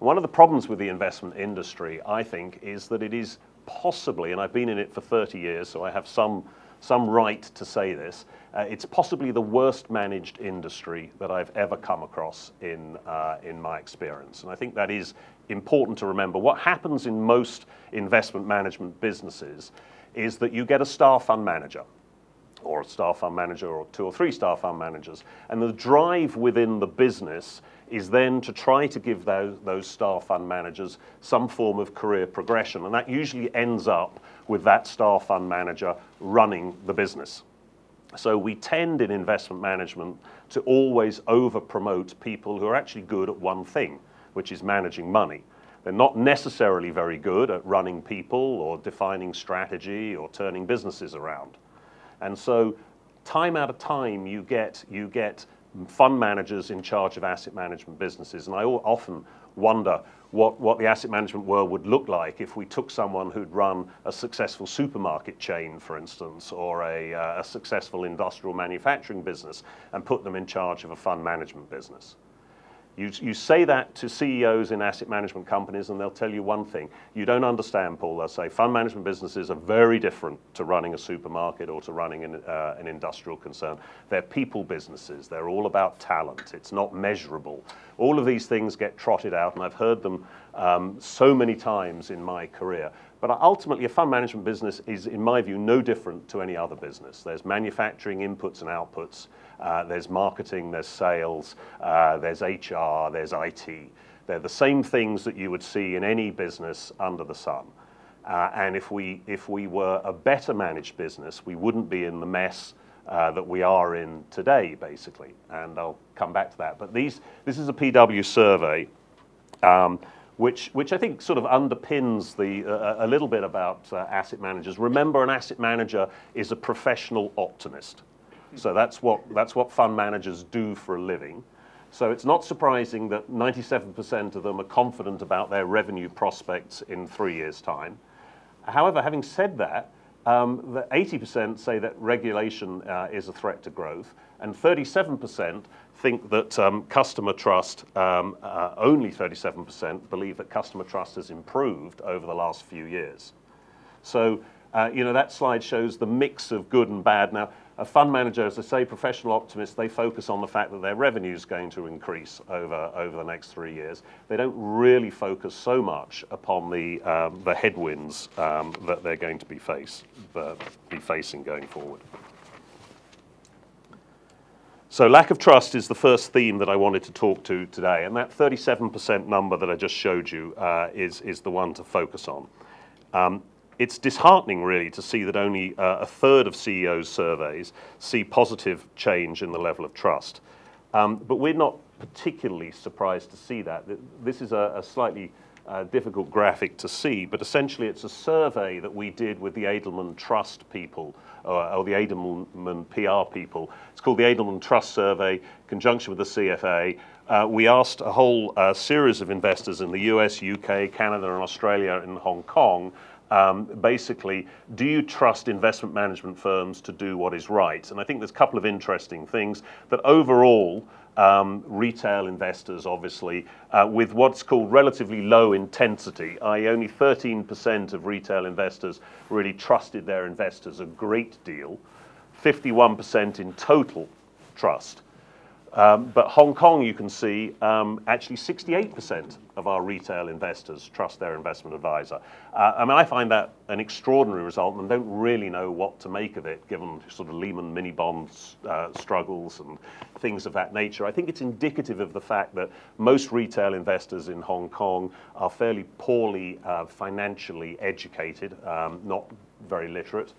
One of the problems with the investment industry, I think, is that it is possibly, and I've been in it for 30 years, so I have some, some right to say this, uh, it's possibly the worst managed industry that I've ever come across in, uh, in my experience. And I think that is important to remember. What happens in most investment management businesses is that you get a star fund manager or a star fund manager or two or three star fund managers. And the drive within the business is then to try to give those, those star fund managers some form of career progression. And that usually ends up with that star fund manager running the business. So we tend in investment management to always over promote people who are actually good at one thing, which is managing money. They're not necessarily very good at running people or defining strategy or turning businesses around. And so time out of time you get, you get fund managers in charge of asset management businesses. And I often wonder what, what the asset management world would look like if we took someone who'd run a successful supermarket chain, for instance, or a, uh, a successful industrial manufacturing business and put them in charge of a fund management business. You, you say that to CEOs in asset management companies, and they'll tell you one thing. You don't understand, Paul. They'll say fund management businesses are very different to running a supermarket or to running an, uh, an industrial concern. They're people businesses. They're all about talent. It's not measurable. All of these things get trotted out, and I've heard them um, so many times in my career. But ultimately, a fund management business is, in my view, no different to any other business. There's manufacturing inputs and outputs, uh, there's marketing, there's sales, uh, there's HR, there's IT. They're the same things that you would see in any business under the sun. Uh, and if we, if we were a better managed business, we wouldn't be in the mess uh, that we are in today, basically. And I'll come back to that. But these, this is a PW survey. Um, which, which I think sort of underpins the, uh, a little bit about uh, asset managers. Remember, an asset manager is a professional optimist. So that's what, that's what fund managers do for a living. So it's not surprising that 97% of them are confident about their revenue prospects in three years' time. However, having said that, um, the 80% say that regulation uh, is a threat to growth, and 37% think that um, customer trust, um, uh, only 37% believe that customer trust has improved over the last few years. So, uh, you know, that slide shows the mix of good and bad. Now, a fund manager, as I say, professional optimists, they focus on the fact that their revenue is going to increase over, over the next three years. They don't really focus so much upon the, um, the headwinds um, that they're going to be, face, be facing going forward. So lack of trust is the first theme that I wanted to talk to today, and that 37% number that I just showed you uh, is, is the one to focus on. Um, it's disheartening, really, to see that only uh, a third of CEOs' surveys see positive change in the level of trust. Um, but we're not particularly surprised to see that. This is a, a slightly uh, difficult graphic to see, but essentially it's a survey that we did with the Edelman Trust people, or, or the Edelman PR people. It's called the Edelman Trust Survey, in conjunction with the CFA. Uh, we asked a whole uh, series of investors in the US, UK, Canada, and Australia, and Hong Kong um, basically, do you trust investment management firms to do what is right? And I think there's a couple of interesting things that overall, um, retail investors, obviously, uh, with what's called relatively low intensity, i.e., only 13% of retail investors really trusted their investors a great deal, 51% in total trust. Um, but Hong Kong, you can see, um, actually 68% of our retail investors trust their investment advisor. Uh, I mean, I find that an extraordinary result and don't really know what to make of it, given sort of Lehman mini bonds uh, struggles and things of that nature. I think it's indicative of the fact that most retail investors in Hong Kong are fairly poorly uh, financially educated, um, not very literate.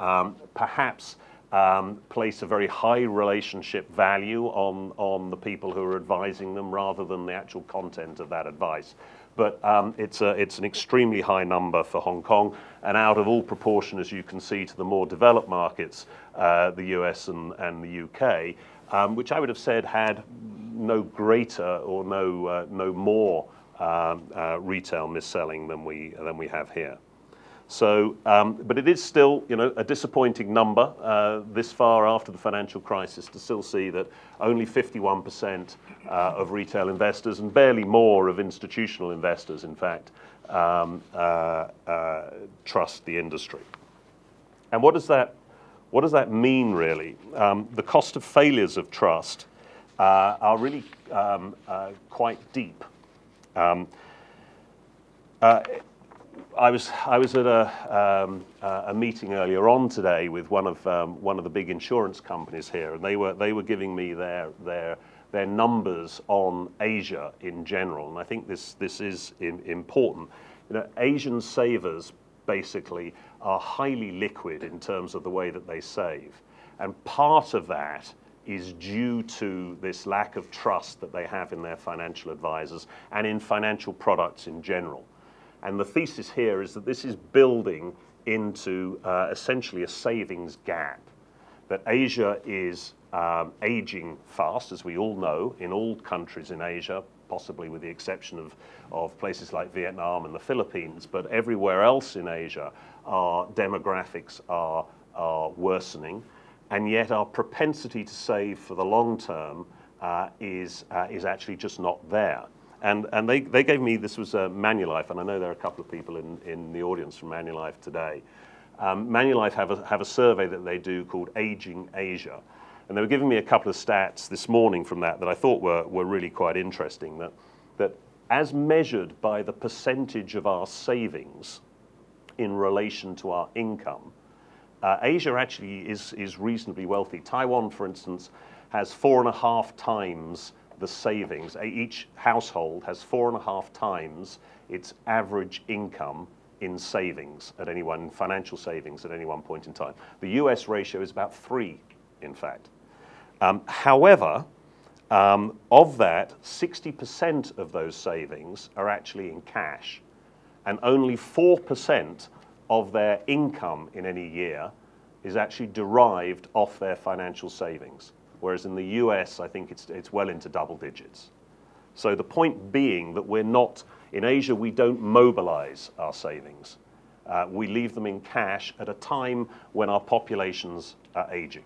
Um, perhaps um, place a very high relationship value on, on the people who are advising them rather than the actual content of that advice. But um, it's, a, it's an extremely high number for Hong Kong, and out of all proportion, as you can see, to the more developed markets, uh, the US and, and the UK, um, which I would have said had no greater or no, uh, no more um, uh, retail mis-selling than we, than we have here. So, um, but it is still, you know, a disappointing number uh, this far after the financial crisis to still see that only 51% uh, of retail investors and barely more of institutional investors, in fact, um, uh, uh trust the industry. And what does that, what does that mean, really? Um, the cost of failures of trust uh, are really um, uh, quite deep. Um, I was I was at a um, a meeting earlier on today with one of um, one of the big insurance companies here, and they were they were giving me their their their numbers on Asia in general, and I think this this is important. You know, Asian savers basically are highly liquid in terms of the way that they save, and part of that is due to this lack of trust that they have in their financial advisors and in financial products in general. And the thesis here is that this is building into uh, essentially a savings gap. That Asia is um, aging fast, as we all know, in all countries in Asia, possibly with the exception of, of places like Vietnam and the Philippines, but everywhere else in Asia, our demographics are, are worsening, and yet our propensity to save for the long term uh, is, uh, is actually just not there. And, and they, they gave me, this was uh, Manulife, and I know there are a couple of people in, in the audience from Manulife today. Um, Manulife have a, have a survey that they do called Aging Asia. And they were giving me a couple of stats this morning from that that I thought were, were really quite interesting. That, that as measured by the percentage of our savings in relation to our income, uh, Asia actually is, is reasonably wealthy. Taiwan, for instance, has four and a half times the savings. Each household has four and a half times its average income in savings at any one financial savings at any one point in time. The US ratio is about three, in fact. Um, however, um, of that, 60% of those savings are actually in cash, and only 4% of their income in any year is actually derived off their financial savings whereas in the US, I think it's, it's well into double digits. So the point being that we're not, in Asia, we don't mobilize our savings. Uh, we leave them in cash at a time when our populations are aging.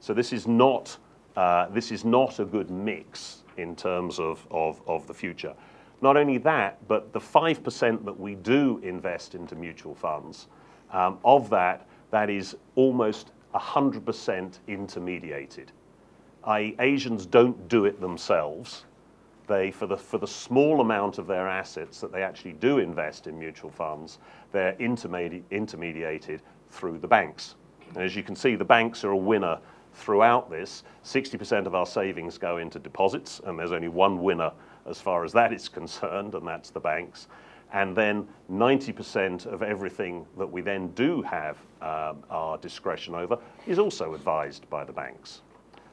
So this is not, uh, this is not a good mix in terms of, of, of the future. Not only that, but the 5% that we do invest into mutual funds, um, of that, that is almost 100% intermediated i.e., Asians don't do it themselves. They, for the, for the small amount of their assets that they actually do invest in mutual funds, they're intermedi- intermediated through the banks. And as you can see, the banks are a winner throughout this. 60% of our savings go into deposits, and there's only one winner as far as that is concerned, and that's the banks. And then 90% of everything that we then do have uh, our discretion over is also advised by the banks.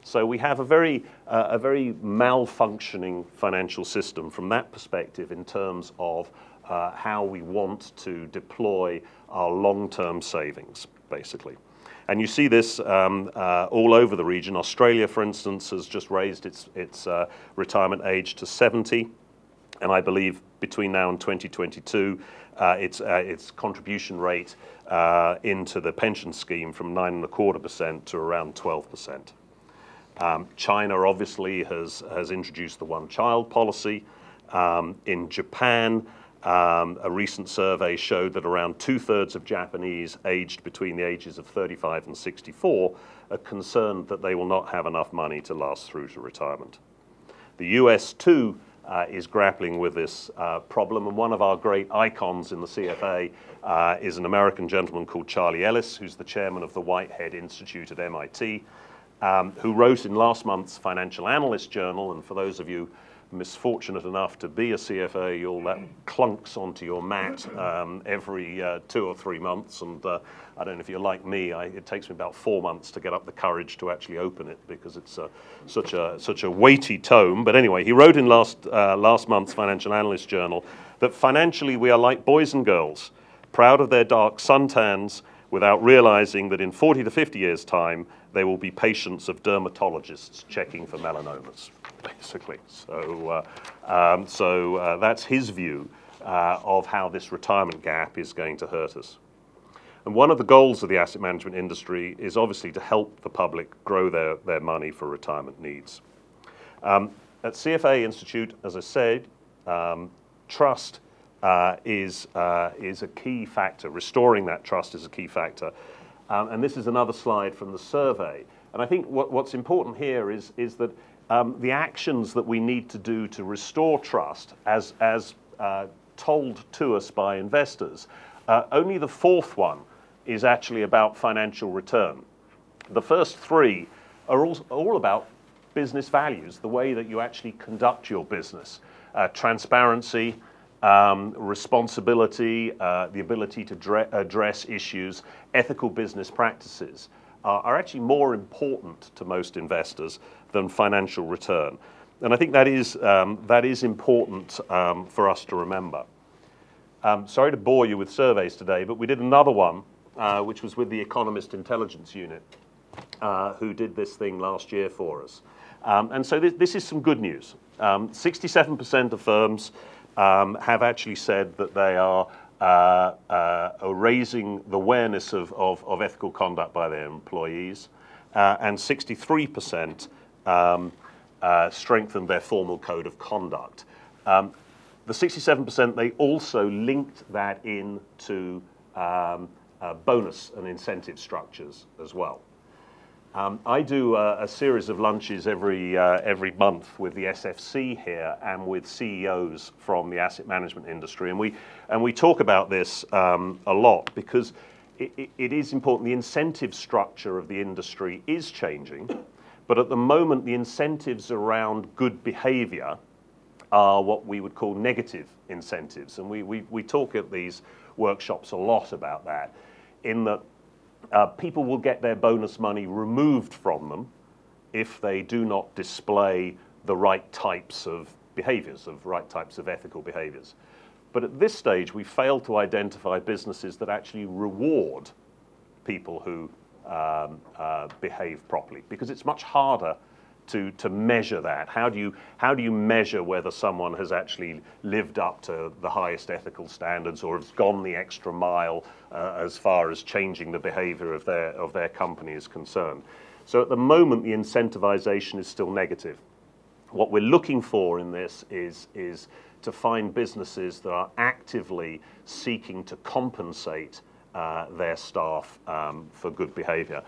So we have a very, uh, a very malfunctioning financial system from that perspective in terms of uh, how we want to deploy our long-term savings, basically. And you see this um, uh, all over the region. Australia, for instance, has just raised its, its uh, retirement age to 70. And I believe between now and 2022, uh, its, uh, its contribution rate into the pension scheme from 9.25% to around 12%. Um, China obviously has, has introduced the one child policy. Um, in Japan, um, a recent survey showed that around two thirds of Japanese aged between the ages of 35 and 64 are concerned that they will not have enough money to last through to retirement. The US, too, uh, is grappling with this uh, problem, and one of our great icons in the CFA uh, is an American gentleman called Charlie Ellis, who's the chairman of the Whitehead Institute at MIT um, who wrote in last month's Financial Analyst Journal, and for those of you misfortunate enough to be a CFA, you all that clunks onto your mat um, every uh, two or three months. And uh, I don't know if you're like me, I, it takes me about four months to get up the courage to actually open it because it's uh, such a such a weighty tome. But anyway, he wrote in last uh, last month's Financial Analyst Journal that financially we are like boys and girls, proud of their dark suntans, without realizing that in 40 to 50 years' time they will be patients of dermatologists checking for melanomas, basically. So, uh, um, so uh, that's his view uh, of how this retirement gap is going to hurt us. And one of the goals of the asset management industry is obviously to help the public grow their, their money for retirement needs. Um, at CFA Institute, as I said, um, trust uh, is, uh, is a key factor. Restoring that trust is a key factor. Um, and this is another slide from the survey. And I think what, what's important here is, is that um, the actions that we need to do to restore trust, as, as uh, told to us by investors, uh, only the fourth one is actually about financial return. The first three are all, all about business values, the way that you actually conduct your business, uh, transparency, um, responsibility, uh, the ability to address issues, ethical business practices uh, are actually more important to most investors than financial return. And I think that is, um, that is important um, for us to remember. Um, sorry to bore you with surveys today, but we did another one, uh, which was with the Economist Intelligence Unit, uh, who did this thing last year for us. Um, and so this, this, is some good news. 67% um, of firms um, have actually said that they are uh, uh, raising the awareness of, of, of, ethical conduct by their employees, uh, and 63% um, uh, strengthened their formal code of conduct. Um, the 67%, they also linked that into um, uh, bonus and incentive structures as well. Um, I do a, a, series of lunches every, uh, every month with the SFC here and with CEOs from the asset management industry. And we, and we talk about this um, a lot because it, it, it is important. The incentive structure of the industry is changing, but at the moment, the incentives around good behavior are what we would call negative incentives. And we, we, we talk at these workshops a lot about that, in that uh, people will get their bonus money removed from them if they do not display the right types of behaviors, of right types of ethical behaviors. But at this stage, we fail to identify businesses that actually reward people who um, uh, behave properly because it's much harder to, to measure that? How do, you, how do you measure whether someone has actually lived up to the highest ethical standards or has gone the extra mile uh, as far as changing the behavior of their, of their company is concerned? So at the moment, the incentivization is still negative. What we're looking for in this is, is to find businesses that are actively seeking to compensate uh, their staff um, for good behavior.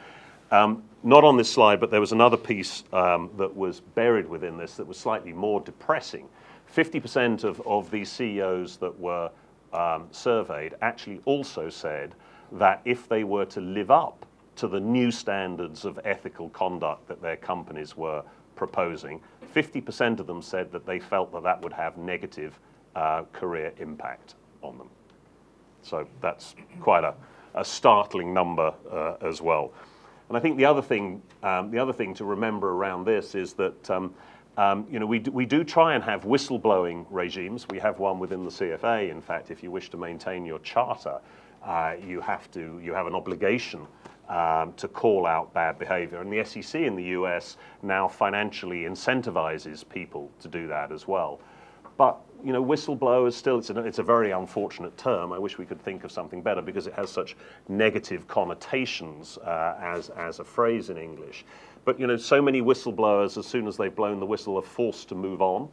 Um, not on this slide, but there was another piece um, that was buried within this that was slightly more depressing. 50% of, of these CEOs that were um, surveyed actually also said that if they were to live up to the new standards of ethical conduct that their companies were proposing, 50% of them said that they felt that that would have negative uh, career impact on them. So that's quite a, a startling number uh, as well. And I think the other thing, um, the other thing to remember around this is that um, um, you know, we do, we do try and have whistleblowing regimes. We have one within the CFA. In fact, if you wish to maintain your charter, uh, you have to you have an obligation um, to call out bad behavior. And the SEC in the US now financially incentivizes people to do that as well. But you know, whistleblowers still, it's a, it's a very unfortunate term. I wish we could think of something better because it has such negative connotations uh, as, as a phrase in English. But, you know, so many whistleblowers, as soon as they've blown the whistle, are forced to move on.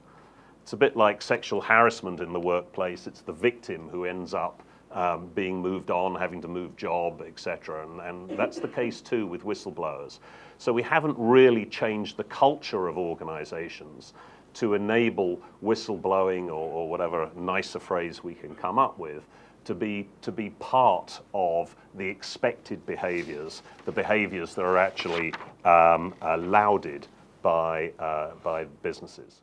It's a bit like sexual harassment in the workplace. It's the victim who ends up um, being moved on, having to move job, etc. And, and that's the case too with whistleblowers. So we haven't really changed the culture of organizations to enable whistleblowing or, or whatever nicer phrase we can come up with to be, to be part of the expected behaviors, the behaviors that are actually um, lauded by, uh, by businesses.